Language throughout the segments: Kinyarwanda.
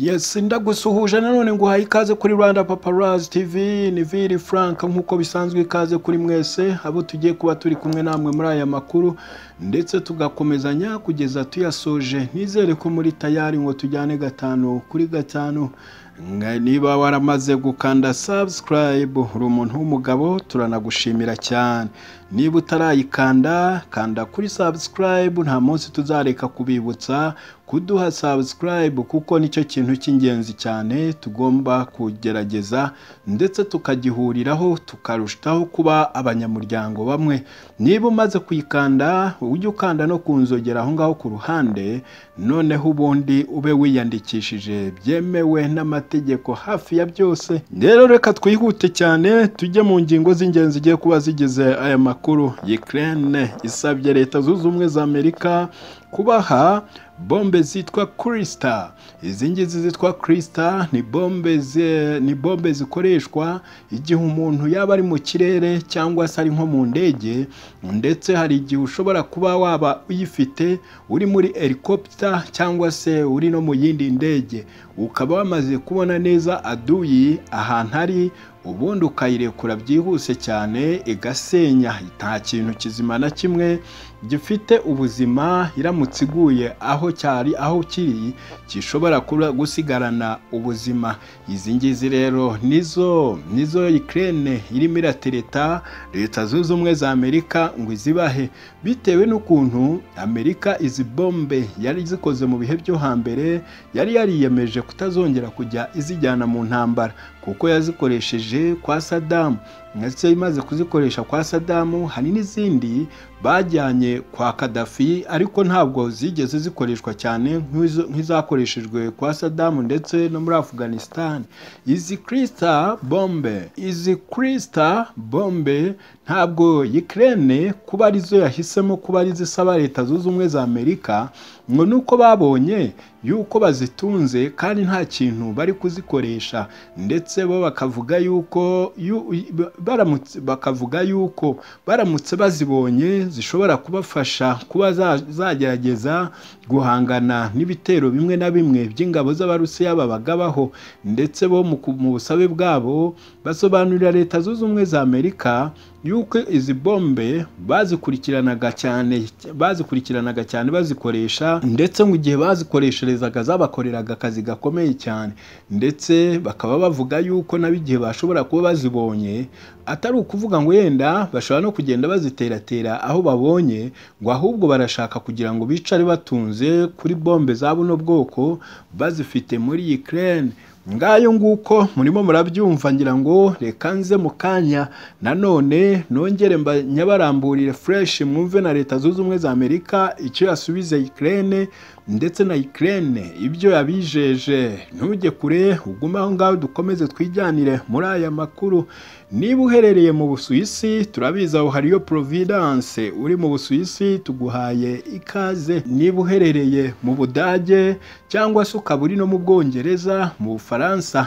Yes ndagusuhuje nanone nguhaye ikaze kuri Rwanda Paparazzi TV ni Vili Frank nk'uko bisanzwe ikaze kuri mwese abo tugiye kuba turi kumwe namwe muri aya makuru ndetse tugakomezanya kugeza tuyasoje. Nizere ko muri tayari ngo tujyane gatanu kuri gatanu. Niba waramaze gukanda subscribe uri umuntu w'umugabo turanagushimira cyane. Niba utarayikanda kanda kuri subscribe nta munsi tuzareka kubibutsa kuduha subscribe kuko ni cyo kintu cy'ingenzi cyane tugomba kugerageza ndetse tukagihuriraho tukarushaho kuba abanyamuryango bamwe. Niba umaze kuyikanda ujye ukanda no kunzogera aho ngaho ku ruhande noneho ubundi ube wiyandikishije. Byemewe n'amategeko hafi ya byose. Rero reka twihute cyane tujye mu ngingo z'ingenzi zigiye kuba zigize aya makuru Ukraine isabye leta zunze ubumwe za Amerika kubaha bombe zitwa kirisita izi ngizi zitwa kirisita ni bombe ni bombe zikoreshwa igihe umuntu yaba ari mu kirere cyangwa se ari nko mu ndege ndetse hari igihe ushobora kuba waba uyifite uri muri helicopter cyangwa se uri no mu yindi ndege. Ukaba wamaze kubona neza aduyi ahantu ari ubundi ukayirekura byihuse cyane igasenya. Nta kintu kizima na kimwe gifite ubuzima iramutse iguye aho cyari aho kiri gishobora gusigarana ubuzima. Izi ngizi rero nizo nizo Ukraine irimo iratereta leta zunze ubumwe za Amerika ngo izibahe. Bitewe n'ukuntu Amerika izi bombe yari zikoze mu bihe byo hambere yari yariyemeje kutazongera kujya izijyana mu ntambara kuko yazikoresheje kwa Saddam. Ndetse imaze kuzikoresha kwa Saddam hari n'izindi bajyanye kwa Kadafi ariko ntabwo zigeze zikoreshwa cyane nk'izakoreshejwe kwa Saddam ndetse no muri Afghanistan. Izi crystal bombe izi crystal bombe ntabwo Ukraine kuba ari zo yahisemo kuba ari zisaba leta zunze ubumwe za Amerika ngo nuko babonye yuko bazitunze kandi nta kintu bari kuzikoresha. Ndetse bo bakavuga yuko bakavuga yuko baramutse bazibonye zishobora kubafasha kuba zagerageza guhangana n'ibitero bimwe na bimwe by'ingabo z'abarusiya babagabaho. Ndetse bo mu busabe bwabo basobanurira leta zunze ubumwe za Amerika yuko izi bombe bazikurikiranaga cyane bazikurikiranaga cyane bazikoresha ndetse mu gihe bazikoresherezaga zabakoreraga akazi gakomeye cyane. Ndetse bakaba bavuga yuko nabo igihe bashobora kuba bazibonye atari ukuvuga ngo yenda bashobora no kugenda baziteratera aho babonye ngo ahubwo barashaka kugira ngo bicare batunze kuri bombe za buno bwoko bazifite muri Ukraine. Ngayo nguko murimo murabyumva ngira ngo reka nze mu kanya. Nanone nongere nyabaramburire fureshi mwumve na leta zunze ubumwe za amerika icyo yasubize Ukraine ndetse na Ukraine. Ibyo yabijeje. Ntujye kure ugume aho ngaho dukomeze twijyanire muri aya makuru. Niba uherereye mu busuwisi turabizi aho hariyo providence. Uri mu busuwisi tuguhaye ikaze. Niba uherereye mu budage cyangwa se ukaba uri no mu bwongereza mu bufaransa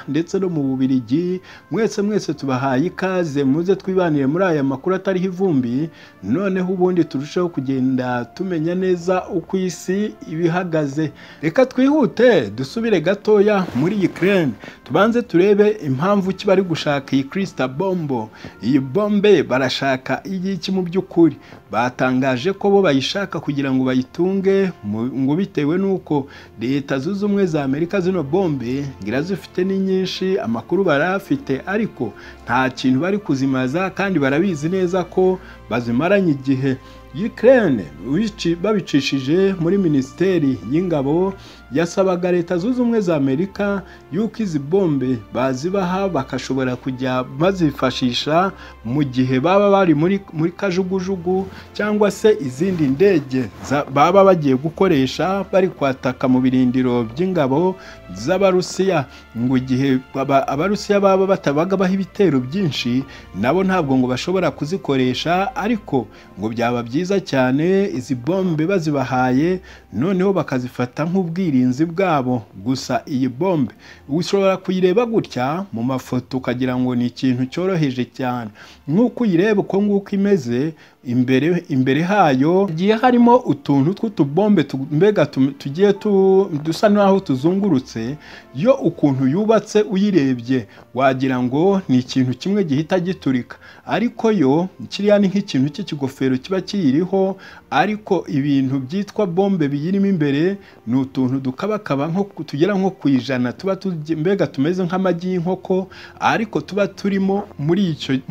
ndetse no mu bubirigi mwese mwese tubahaye ikaze muze twibanire muri aya makuru atariho ivumbi noneho ubundi turusheho kugenda tumenya neza uko isi ibihagaze. Reka twihute dusubire gatoya muri Ukraine. Tubanze turebe impamvu ki bari gushaka iyi kirisita bombo. Iyi bombe barashaka iy'iki mu by'ukuri. Batangaje ko bo bayishaka kugira ngo bayitunge ngo bitewe n'uko leta zunze ubumwe za amerika zino bombe ngira zifite ni nyinshi amakuru barayafite ariko nta kintu bari kuzimaza kandi barabizi neza ko bazimaranye igihe. Ukraine babicishije muri minisiteri y'ingabo yasabaga leta zunze umwe za amerika yuko izi bombe bazibaha bakashobora kujya bazifashisha mu gihe baba bari muri muri kajugujugu cyangwa se izindi ndege baba bagiye gukoresha bari kwataka mu birindiro by'ingabo z'abarusiya. Ngo gihe abarusiya baba batabaga baha ibitero byinshi nabo ntabwo ngo bashobora kuzikoresha ariko ngo byaba byiza cyane izi bombe bazibahaye noneho bakazifata nk'ubwirinzi bwabo. Gusa iyi bombe ushobora kuyireba gutya mu mafoto ukagira ngo ni ikintu cyoroheje cyane. Nk'uko uyireba uko nguko imeze imbere imbere hayo hagiye harimo utuntu tw'utubombe tu- mbega tu- tugiye tu- dusa n'aho tuzungurutse yo ukuntu yubatse uyirebye. Wagira ngo ni ikintu kimwe gihita giturika. Ariko yo kiriya ni nk'ikintu cy'ikigofero kiba kiyiriho ariko ibintu byitwa bombe biyirimo imbere ni utuntu dukabakaba tugera nko ku ijana tuba mbega tumeze nk'amagi y'inkoko ariko tuba turimo muri iki-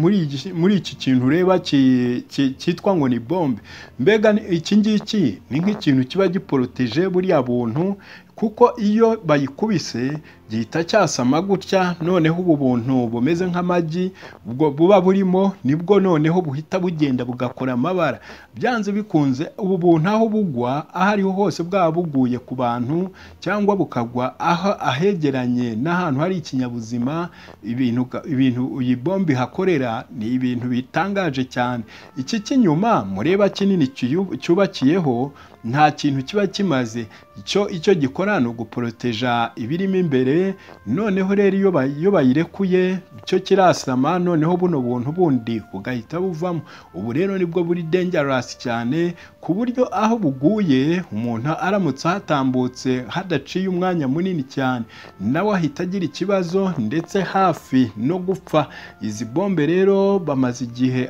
kintu ureba cyitwa ngo ni bombe. Mbega iki ngiki ni nk'ikintu kiba giporoteje buriya buntu kuko iyo bayikubise gihita cyasama gutya noneho ubu buntu bumeze nk'amagi ubwo buba burimo ni bwo noneho buhita bugenda bugakora amabara. Byanze bikunze ubu buntu aho bugwa aho ariho hose bwaba buguye ku bantu cyangwa bukagwa aho ahegeranye n'ahantu hari ikinyabuzima ibintu ibintu iyi bombe ihakorera ni ibintu bitangaje cyane. Iki cy'inyuma mureba kinini cyubakiyeho nta kintu kiba kimaze. Icyo icyo gikora ni uguporoteja ibirimo imbere noneho rero iyo ba- iyo bayirekuye cyo kirasama noneho buno buntu bundi bugahita buvamo. Ubu rero ni bwo buri dangerous cyane ku buryo aho buguye umuntu aramutse ahatambutse hadaciye umwanya munini cyane. Nawe ahita agira ikibazo ndetse hafi no gupfa. Izi bombe rero bamaze igihe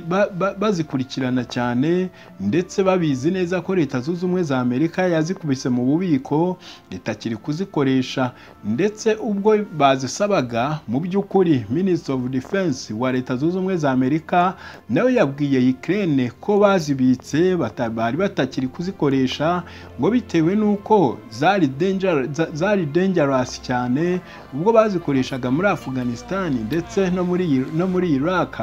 ba- ba- bazikurikirana cyane ndetse babizi neza ko leta zunze ubumwe za amerika yazikubise mu bubiko itakiri kuzikoresha. Ndetse ubwo bazisabaga mu by'ukuri minisitiri of defense wa leta zunze ubumwe za amerika nawe yabwiye Ukraine ko bazibitse bari batakiri kuzikoresha ngo bitewe n'uko zari zari dangerous cyane ubwo bazikoreshaga muri afghanistan ndetse no muri no muri iraq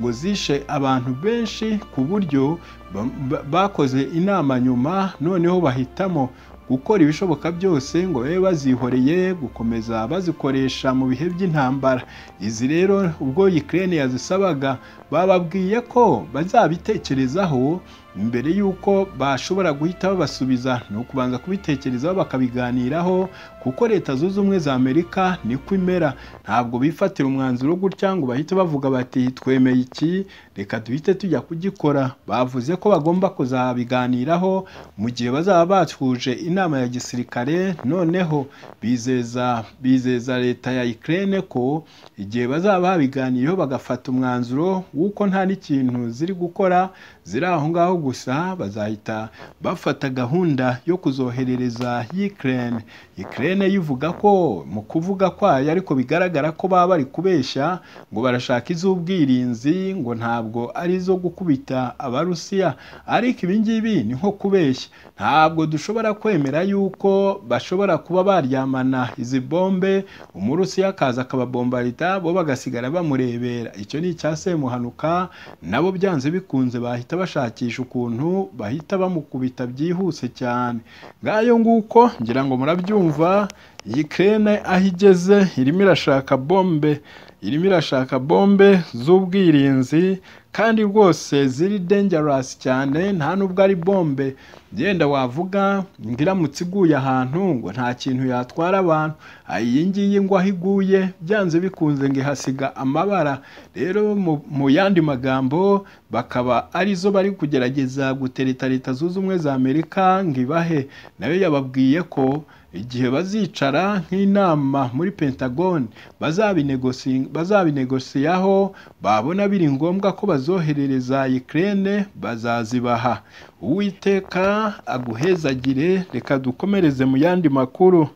ngo zishe abantu benshi ku buryo ba- ba- bakoze inama nyuma noneho bahitamo gukora ibishoboka byose ngo babe bazihoreye gukomeza bazikoresha mu bihe by'intambara. Izi rero ubwo Ukraine yazisabaga bababwiye ko bazabitekerezaho mbere y'uko bashobora guhita babasubiza ni ukubanza kubitekerezaho bakabiganiraho kuko leta zunze ubumwe za amerika niko imera. Ntabwo bifatira umwanzuro gutya ngo bahite bavuga bati twemeye iki? Reka duhite tujya kugikora. Bavuze ko bagomba kuzabiganiraho mu gihe bazaba bacuje inama ya gisirikare. Noneho bizeza bizeza leta ya Ukraine ko igihe bazaba babiganiriyeho bagafata umwanzuro w'uko nta n'ikintu ziri gukora ziri aho ngaho gusa bazahita bafata gahunda yo kuzoherereza Ukraine. Ukraine yivuga ko mu kuvuga kwayo ariko bigaragara ko baba bari kubeshya ngo barashaka iz'ubwirinzi ngo ntabwo ari izo gukubita abarusiya. Ariko ibi ngibi ni nko kubeshya. Ntabwo dushobora kwemera yuko bashobora kuba baryamana izi bombe. Umurusiya akaza akababombarita bo bagasigara bamurebera. Icyo ni icya semuhanuka nabo byanze bikunze bahita bashakisha ukuntu bahita bamukubita byihuse cyane. Ngayo nguko ngira ngo murabyumva Ukraine aho igeze irimo irashaka bombe irimo irashaka bombe z'ubwirinzi kandi rwose ziri dangerous cyane nta nubwo ari bombe. Genda wavuga ngo iramutse iguye ahantu ngo nta kintu yatwara abantu. Iyi ngiyi ngo aho iguye byanze bikunze ngo ihasiga amabara. Rero mu yandi magambo bakaba ari zo bari kugerageza gutereta leta zunze ubumwe za amerika ngo ibahe. Nayo yababwiye ko igihe bazicara nk'inama muri pentagon bazabinegosi- bazabinegosiyaho babona biri ngombwa ko bazoherereza Ukraine bazazibaha. Uwiteka aguhezagire reka dukomereze mu yandi makuru.